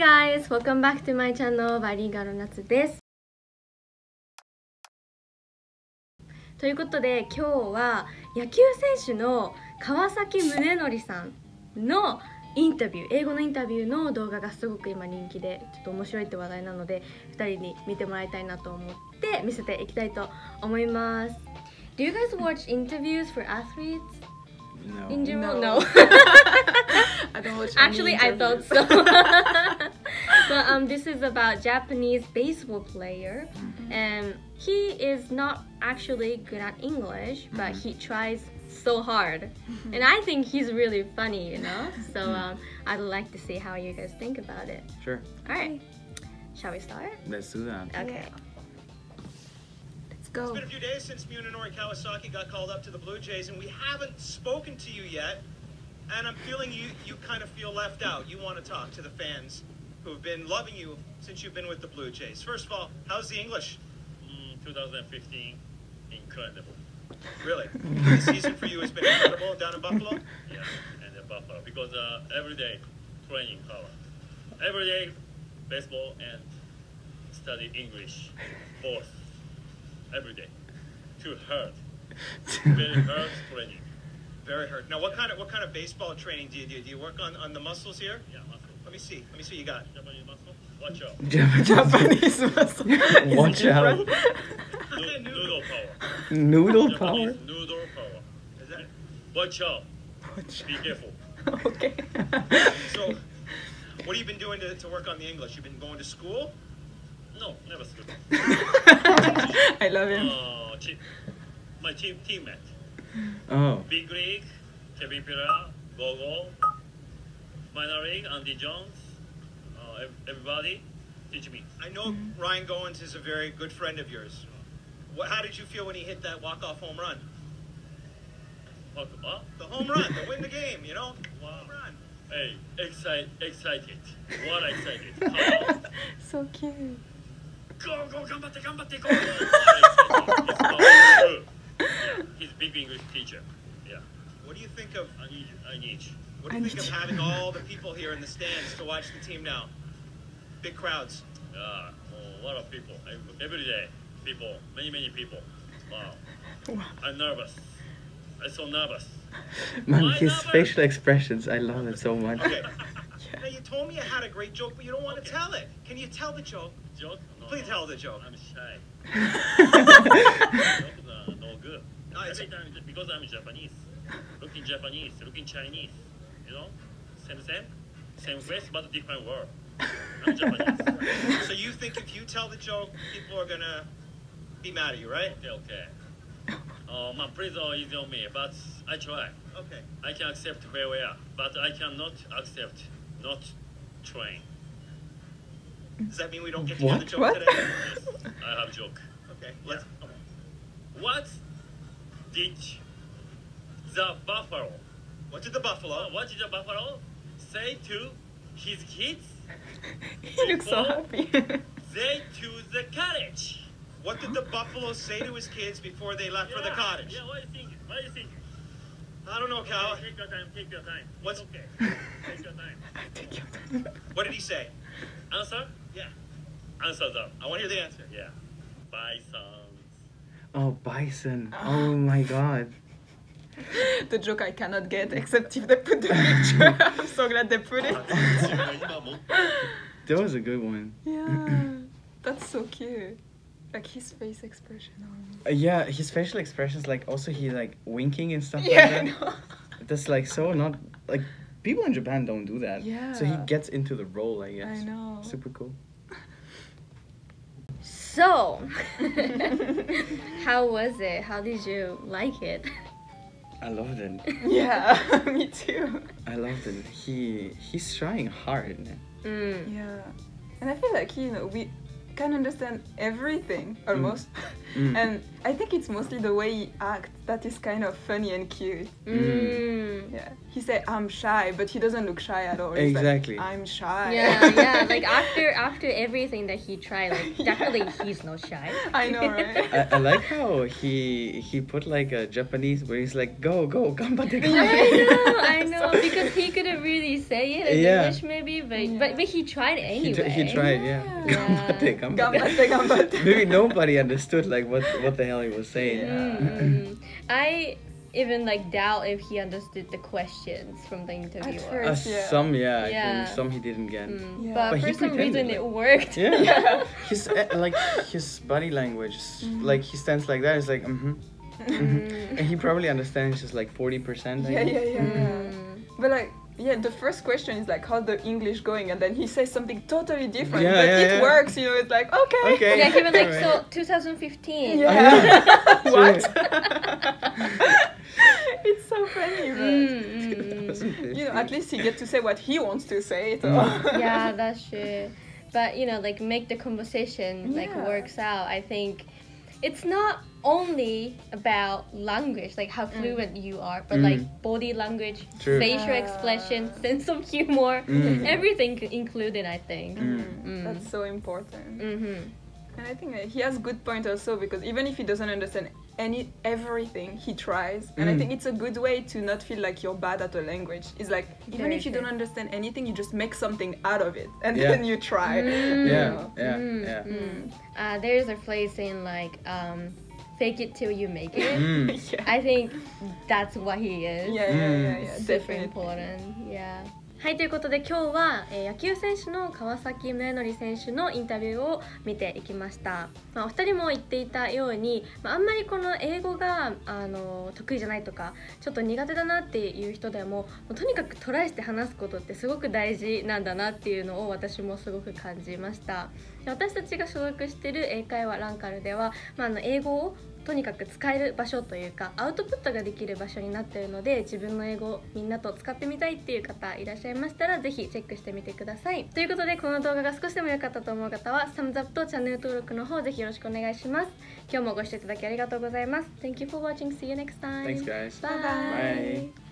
Hi guys! Welcome back to my channel バリーガロナツですということで今日は野球選手の川崎宗則さんのインタビュー英語のインタビューの動画がすごく今人気でちょっと面白いって話題なので2人に見てもらいたいなと思って見せていきたいと思います Do you guys watch interviews for athletes? No. In general, No. no. I don't watch Actually, I thought so. But um, this is about Japanese baseball player, and he is not actually good at English, but he tries so hard, and I think he's really funny, you know. So um, I'd like to see how you guys think about it. Sure. All right, shall we start? Let's do that. Okay. Let's It's go. been a few days since Munenori Kawasaki got called up to the Blue Jays, and we haven't spoken to you yet. And I'm feeling you, you kind of feel left out. You want to talk to the fans who have been loving you since you've been with the Blue Jays. First of all, how's the English? Mm, 2015, incredible. Really? the season for you has been incredible down in Buffalo? Yeah, and the Buffalo because uh, every day training power, every day baseball and study English, both every day. Too hard, very hard training. Very hard. Now, what kind of what kind of baseball training do you do? Do you work on, on the muscles here? Yeah, muscle. Let me see. Let me see what you got. Japanese muscle. Watch out. Japanese muscle. Watch out. noodle power. Noodle power? Japanese noodle power. Is that Watch out. Watch Be careful. okay. so? What have you been doing to, to work on the English? You've been going to school? No, never school. I love him. Uh, team, my team teammate. Oh. Big League, Kevin Pillar, Gogo, Minoring, Andy Jones, uh, everybody, teach me. I know Ryan Goins is a very good friend of yours. What, how did you feel when he hit that walk-off home run? Walk off? The home run, to win the game, you know? Wow. Home run. Hey, excited, excited. What excited? So cute. Go, go, gambatte, gambatte, go! yeah, he's a big English teacher. Yeah. What do you think of Anish? What do you think of having all the people here in the stands to watch the team now? Big crowds. Yeah, oh, a lot of people, every day, people, many, many people. Wow, Wow. I'm nervous. I'm so nervous. Man, his facial expressions, I love it so much. Okay. Now you told me you had a great joke, but you don't want to tell it. Can you tell the joke? Joke? No, Please no. tell the joke. I'm shy. Jokes are uh, no good. No, it's- Every time, because I'm Japanese, looking Japanese, looking Chinese, you know, same same, same face but a different world. I'm Japanese. So you think if you tell the joke, people are gonna be mad at you, right? okay, okay. Uh, man, please don't easy on me, but I try. Okay. I can accept very well, but I cannot accept not trying. Does that mean we don't get to hear the What? joke What? today? Yes, I have a joke. Okay. Let's, Let's. come on. What did the buffalo? What did the buffalo? Uh, what did the buffalo say to his kids? He looks so happy. They to the cottage. What did the buffalo say to his kids before they left for the cottage? Yeah, what do you think? What do you think? I don't know, Cal. Okay, take your time. Take your time. What's- It's okay? take your time. Take your time. What did he say? Answer? Yeah. Answer them. I want to hear the answer. Yeah. Bisons. Oh, bison. Oh my god. The joke I cannot get except if they put the picture. I'm so glad they put it. That was a good one. Yeah. That's so cute. Like his face expression. Uh, yeah, his facial expressions, like also he like winking and stuff Yeah, I like that. know. That's like so not like people in Japan don't do that. Yeah. So he gets into the role, I guess. I know. Super cool. So, how was it? How did you like it? I love it. Yeah, me too. I love it. He he's trying hard. Mm. Yeah. And I feel like, you know, we can understand everything mm. almost. Mm. And I think it's mostly the way he acts that is kind of funny and cute. うーん Yeah. He said I'm shy, but he doesn't look shy at all. He's like, Exactly. I'm shy. Yeah, yeah. Like after after everything that he tried, like definitely he's not shy. I know, right? I, I like how he he put like a Japanese where he's like go go ganbatte I know, I know, because he couldn't really say it in Yeah. English, maybe, but but, but he tried He, anyway. tr- he tried yeah, Yeah. Ganbatte ganbatte Gambatte, gambatte. maybe nobody understood like what what the hell he was saying Mm, I even like doubt if he understood the questions from the interviewer. first. Uh, Yeah. some yeah, I Yeah. think some he didn't get Mm, Yeah. But, But for some reason pretended, it worked. yeah, his uh, like his body language is- like he stands like that it's like mm-hmm, Mm. and he probably understands just like 40 percent Yeah, yeah, yeah, yeah. Mm. But like, yeah, the first question is like, how's the English going? And then he says something totally different. Yeah, but yeah, it yeah. works, you know, it's like, okay. Okay. Yeah, he was like, so 2015. Yeah. what it's so funny, but Mm, mm, mm. you know, at least he gets to say what he wants to say. So. yeah, that's true. But you know, like make the conversation like works out. I think it's not only about language, like how Mm. fluent you are, but Mm. like body language, True. facial Ah. expression, sense of humor, Mm. everything included. I think. Mm. Mm. That's so important. Mm-hmm. And I think he has good point also because even if he doesn't understand any everything, he tries. And I Mm. think it's a good way to not feel like you're bad at a language. It's like even Very if you true. don't understand anything, you just make something out of it and Yeah. then you try. Mm. yeah yeah Mm, yeah mm. Uh, there's a phrase saying like, um, "Fake it till you make it." Mm. yeah. I think that's what he is. yeah, yeah, yeah, Mm. yeah, super definitely. important. Yeah. はいということで今日は、えー野球選手の川崎宗則選手のインタビューを見ていきました、まあ、お二人も言っていたように、まあ、あんまりこの英語があの得意じゃないとかちょっと苦手だなっていう人でもとにかくトライして話すことってすごく大事なんだなっていうのを私もすごく感じました。私たちが所属している英会話ランカルでは、まあ、あの英語をとにかく使える場所というかアウトプットができる場所になっているので自分の英語をみんなと使ってみたいっていう方いらっしゃいましたらぜひチェックしてみてください。ということでこの動画が少しでも良かったと思う方はサムズアップとチャンネル登録の方ぜひよろしくお願いします。今日もご視聴いただきありがとうございます。Thank you for watching. See you next time. Thanks guys. Bye. Bye.